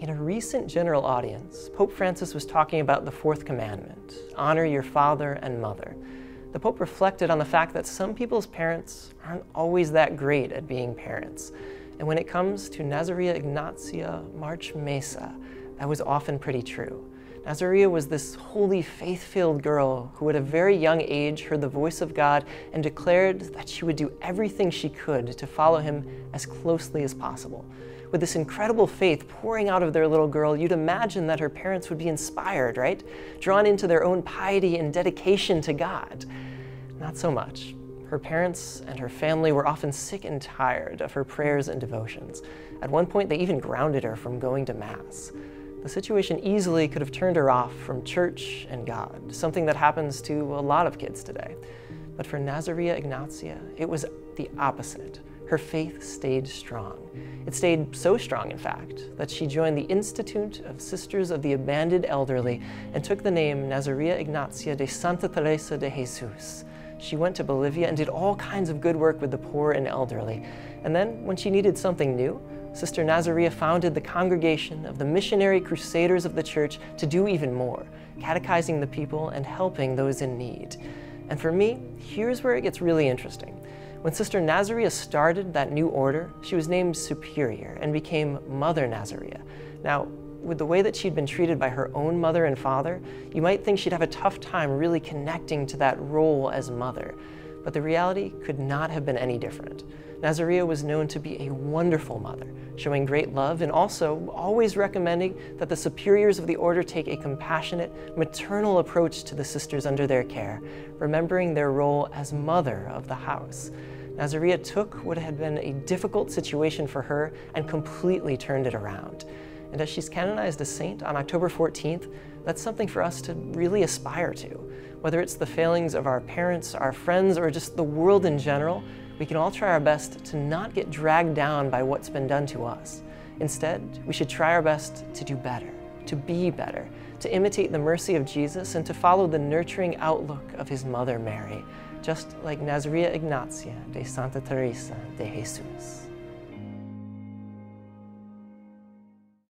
In a recent general audience, Pope Francis was talking about the fourth commandment honor your father and mother. The Pope reflected on the fact that some people's parents aren't always that great at being parents. And when it comes to Nazaria Ignacia March Mesa, that was often pretty true. Nazaria was this holy, faith filled girl who, at a very young age, heard the voice of God and declared that she would do everything she could to follow him as closely as possible. With this incredible faith pouring out of their little girl, you'd imagine that her parents would be inspired, right? Drawn into their own piety and dedication to God. Not so much. Her parents and her family were often sick and tired of her prayers and devotions. At one point, they even grounded her from going to Mass. The situation easily could have turned her off from church and God, something that happens to a lot of kids today. But for Nazaria Ignacia, it was the opposite her faith stayed strong. It stayed so strong, in fact, that she joined the Institute of Sisters of the Abandoned Elderly and took the name Nazaria Ignacia de Santa Teresa de Jesus. She went to Bolivia and did all kinds of good work with the poor and elderly. And then, when she needed something new, Sister Nazaria founded the Congregation of the Missionary Crusaders of the Church to do even more, catechizing the people and helping those in need. And for me, here's where it gets really interesting. When Sister Nazaria started that new order, she was named Superior and became Mother Nazaria. Now, with the way that she'd been treated by her own mother and father, you might think she'd have a tough time really connecting to that role as mother. But the reality could not have been any different. Nazaria was known to be a wonderful mother, showing great love and also always recommending that the superiors of the order take a compassionate, maternal approach to the sisters under their care, remembering their role as mother of the house. Nazaria took what had been a difficult situation for her and completely turned it around. And as she's canonized a saint on October 14th, that's something for us to really aspire to. Whether it's the failings of our parents, our friends, or just the world in general, we can all try our best to not get dragged down by what's been done to us. Instead, we should try our best to do better, to be better, to imitate the mercy of Jesus, and to follow the nurturing outlook of his mother Mary, just like Nazaria Ignacia de Santa Teresa de Jesus.